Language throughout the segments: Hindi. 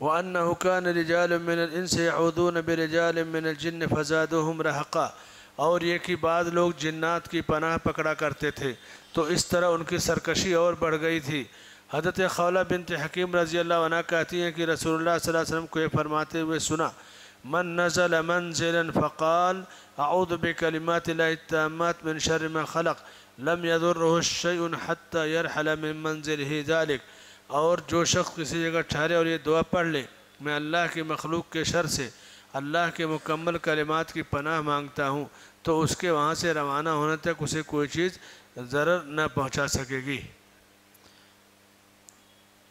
रजाल मिनल यऊदून बिरजाल मिनल जिन्न फजादुहुम रहक़ा और ये कि बाद लोग जिन्नात की पनाह पकड़ा करते थे तो इस तरह उनकी सरकशी और बढ़ गई थी। हज़रत खौला बिन हकीम रज़ी अल्लाह कहती हैं कि रसूलुल्लाह सल्लल्लाहु अलैहि वसल्लम को ये फरमाते हुए सुना, मन नज़ल मंजिलन फ़क़ाल, अऊद बकलिमात तामात मिन शर्र मा खलक़, लम यदुर्रहु शैउन हत्ता यरहल मिन मंजिलिहि ज़ालिक। और जो शख्स किसी जगह ठहरे और ये दुआ पढ़ ले मैं अल्लाह की मखलूक के शर से अल्लाह के मुकम्मल कलिमात की पनाह मांगता हूँ तो उसके वहाँ से रवाना होने तक उसे कोई चीज़ ज़रर न पहुँचा सकेगी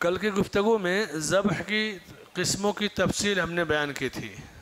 कल की गुफ्तगु में ज़बह की किस्मों की तफसील हमने बयान की थी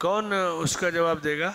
कौन उसका जवाब देगा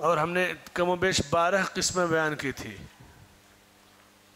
और हमने कम बेश बारह किस्में बयान की थी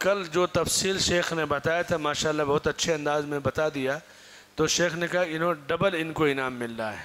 कल जो तफसील शेख ने बताया था माशाल्लाह बहुत अच्छे अंदाज में बता दिया तो शेख ने कहा इन्हों डबल इनको इनाम मिल रहा है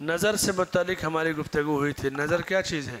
नज़र से मुतालिक हमारी गुफ्तगु हुई थी नज़र क्या चीज़ है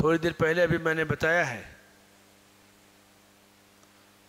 थोड़ी देर पहले अभी मैंने बताया है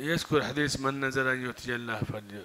यस्कुर हदीस मन नज़र अल्लाह फल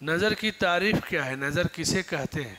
नज़र की तारीफ क्या है नज़र किसे कहते हैं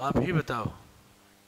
आप ही बताओ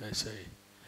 ऐसा ही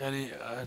यानी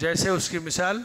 जैसे उसकी मिसाल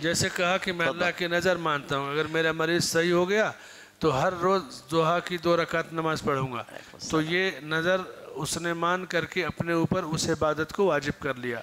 जैसे कहा कि मैं अल्लाह की नज़र मानता हूँ अगर मेरा मरीज सही हो गया तो हर रोज़ दुहा की दो रकात नमाज पढ़ूंगा तो ये नज़र उसने मान करके अपने ऊपर उस इबादत को वाजिब कर लिया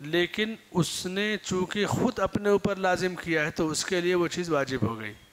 लेकिन उसने चूंकि खुद अपने ऊपर लाजिम किया है तो उसके लिए वो चीज़ वाजिब हो गई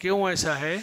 क्यों ऐसा है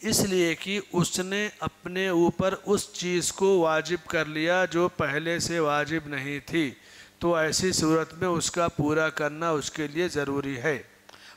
इसलिए कि उसने अपने ऊपर उस चीज़ को वाजिब कर लिया जो पहले से वाजिब नहीं थी तो ऐसी सूरत में उसका पूरा करना उसके लिए ज़रूरी है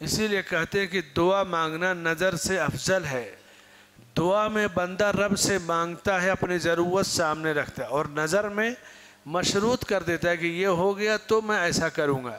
इसीलिए कहते हैं कि दुआ मांगना नज़र से अफजल है दुआ में बंदा रब से मांगता है अपनी ज़रूरत सामने रखता है और नज़र में मशरूत कर देता है कि ये हो गया तो मैं ऐसा करूँगा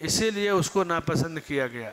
इसीलिए उसको नापसंद किया गया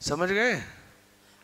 समझ गए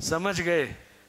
समझ गए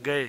गए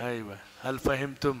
अयवा हल फहिम तुम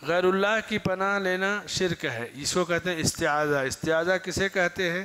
गैरुल्लाह की पनाह लेना शिरक है इसको कहते हैं इस्तिआज़ा इस्तिआज़ा किसे कहते हैं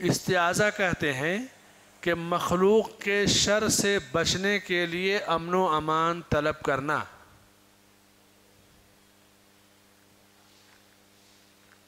इस्तिआज़ा कहते हैं कि मखलूक के शर से बचने के लिए अमन व अमान तलब करना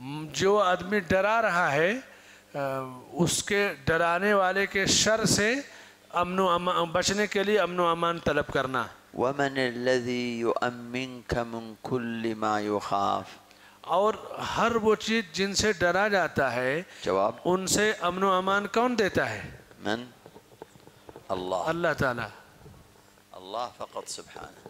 जो आदमी डरा रहा है उसके डराने वाले के शर से अमन बचने के लिए अमन अमान तलब करना। वमन युखाफ। और हर वो चीज़ जिनसे डरा जाता है जवाब? उनसे अमन अमान कौन देता है? मन? अल्लाह। अल्लाह ताला। अल्लाह फ़कत सुबहाना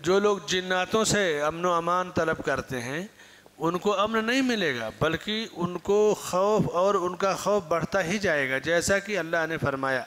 जो लोग जिन्नातों से अमन व अमान तलब करते हैं उनको अमन नहीं मिलेगा बल्कि उनको खौफ और उनका खौफ बढ़ता ही जाएगा जैसा कि अल्लाह ने फरमाया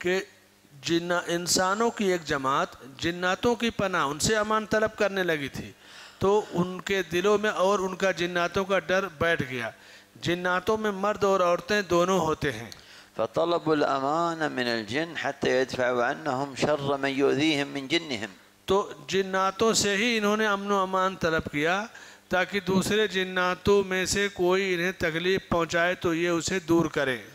कि जिन्ना इंसानों की एक जमात जिन्नातों की पना उनसे अमान तलब करने लगी थी। तो उनके दिलों में और उनका जिन्नातों का डर बैठ गया। जिन्नातों में मर्द और औरतें दोनों होते हैं। तो जिन्नातों से ही इन्होंने अमन अमान तलब किया ताकि दूसरे जिन्नातों में से कोई इन्हें तकलीफ़ पहुँचाए तो ये उसे दूर करें।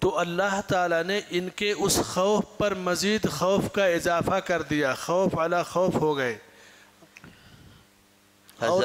तो अल्लाह ताला ने इनके उस खौफ पर मज़ीद खौफ का इजाफा कर दिया खौफ अला खौफ हो गए और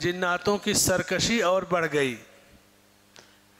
जिन्नातों की सरकशी और बढ़ गई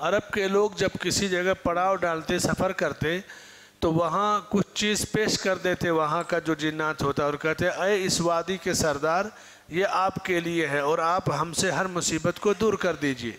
अरब के लोग जब किसी जगह पड़ाव डालते सफ़र करते तो वहाँ कुछ चीज़ पेश कर देते वहाँ का जो जिन्नात होता और कहते अय इस वादी के सरदार ये आपके लिए है और आप हमसे हर मुसीबत को दूर कर दीजिए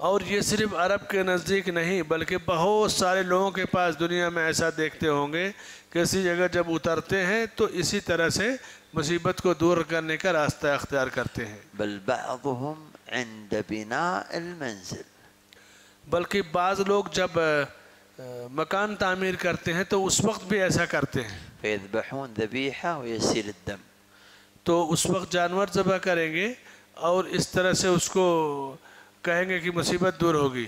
और ये सिर्फ़ अरब के नज़दीक नहीं बल्कि बहुत सारे लोगों के पास दुनिया में ऐसा देखते होंगे किसी जगह जब उतरते हैं तो इसी तरह से मुसीबत को दूर करने का रास्ता अख्तियार करते हैं। बल्कि बाज़ लोग जब मकान तामीर करते हैं तो उस वक्त भी ऐसा करते हैं। तो उस वक्त जानवर जबह करेंगे और इस तरह से उसको कहेंगे कि मुसीबत दूर होगी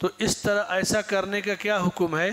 तो इस तरह ऐसा करने का क्या हुक्म है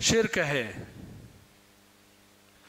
शिरक है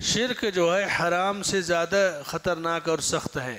शिरक जो है हराम से ज़्यादा ख़तरनाक और सख्त है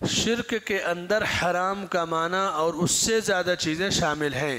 शिरक के अंदर हराम का माना और उससे ज़्यादा चीज़ें शामिल हैं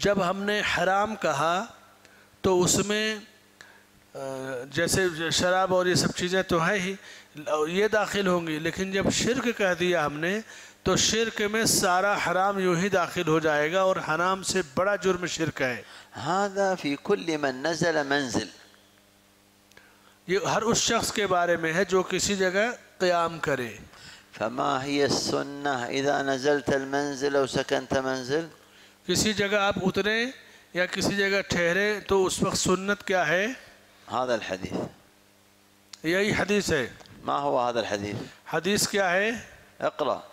जब हमने हराम कहा तो उसमें अ, जैसे शराब और ये सब चीज़ें तो है ही ये दाखिल होंगी लेकिन जब शिरक कह दिया हमने तो शिरक में सारा हराम यूँ ही दाखिल हो जाएगा और हराम से बड़ा जुर्म शिरक है। हादा फ़ी मन नजल मंजिल। ये हर उस शख्स के बारे में है जो किसी जगह क़याम करे। फमा मंजिल मंजिल। किसी जगह आप उतरे या किसी जगह ठहरे तो उस वक्त सुन्नत क्या है? हादल हदीस। यही हदीस है। माह हादल हदीस? हदीस क्या है? अकला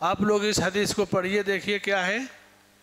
आप लोग इस हदीस को पढ़िए देखिए क्या है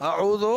अऊदो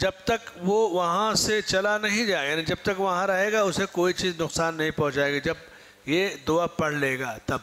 जब तक वो वहाँ से चला नहीं जाए यानी जब तक वहाँ रहेगा उसे कोई चीज़ नुकसान नहीं पहुँचाएगी जब ये दुआ पढ़ लेगा तब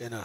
है ना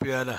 प्याला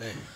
है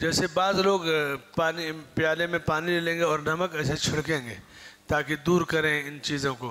जैसे बाद लोग अ, पानी प्याले में पानी ले लेंगे और नमक ऐसे छिड़केंगे ताकि दूर करें इन चीज़ों को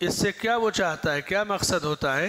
इससे क्या वो चाहता है क्या मकसद होता है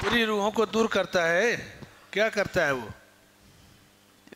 पूरी रूहों को दूर करता है क्या करता है वो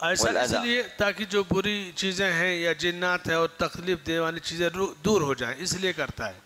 ऐसा वल-अज़ा। इसलिए ताकि जो बुरी चीज़ें हैं या जिन्नात है और तकलीफ देने वाली चीज़ें रू- दूर हो जाएं इसलिए करता है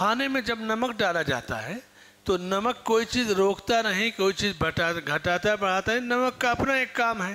खाने में जब नमक डाला जाता है तो नमक कोई चीज़ रोकता नहीं कोई चीज़ घटा घटाता बढ़ाता है नमक का अपना एक काम है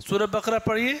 सूरह बकरा पढ़िए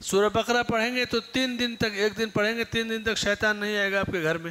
सूरह बकरा पढ़ेंगे तो तीन दिन तक एक दिन पढ़ेंगे तीन दिन तक शैतान नहीं आएगा आपके घर में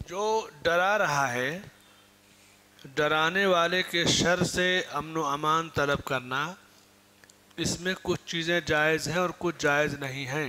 जो डरा रहा है डराने वाले के शर से अमन व अमान तलब करना इसमें कुछ चीज़ें जायज़ हैं और कुछ जायज़ नहीं हैं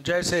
जैसे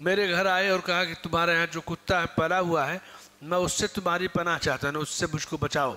मेरे घर आए और कहा कि तुम्हारे यहाँ जो कुत्ता है पला हुआ है मैं उससे तुम्हारी पनाह चाहता हूँ उससे मुझको बचाओ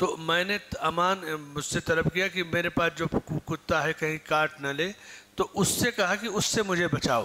तो मैंने त- अमान मुझसे तलब किया कि मेरे पास जो कु- कुत्ता है कहीं काट न ले तो उससे कहा कि उससे मुझे बचाओ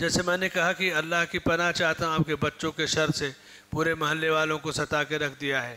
जैसे मैंने कहा कि अल्लाह की पनाह चाहता हूँ आपके बच्चों के शर से पूरे मोहल्ले वालों को सता के रख दिया है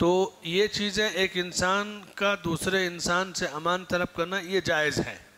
तो ये चीज़ें एक इंसान का दूसरे इंसान से अमान तलब करना ये जायज़ है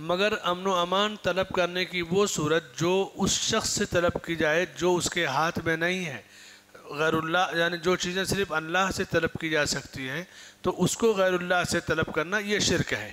मगर अमन व अमान तलब करने की वो सूरत जो उस शख्स से तलब की जाए जो उसके हाथ में नहीं है गैरुल्लाह यानी जो चीज़ें सिर्फ अल्लाह से तलब की जा सकती हैं तो उसको गैरुल्लाह से तलब करना ये शिरक है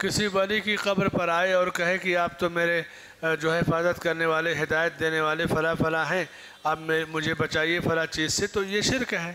किसी वली की कब्र पर आए और कहे कि आप तो मेरे अ, जो है हिफाजत करने वाले हिदायत देने वाले फ़ला फ़ला हैं आप मैं मुझे बचाइए फ़ला चीज़ से तो ये शिरक है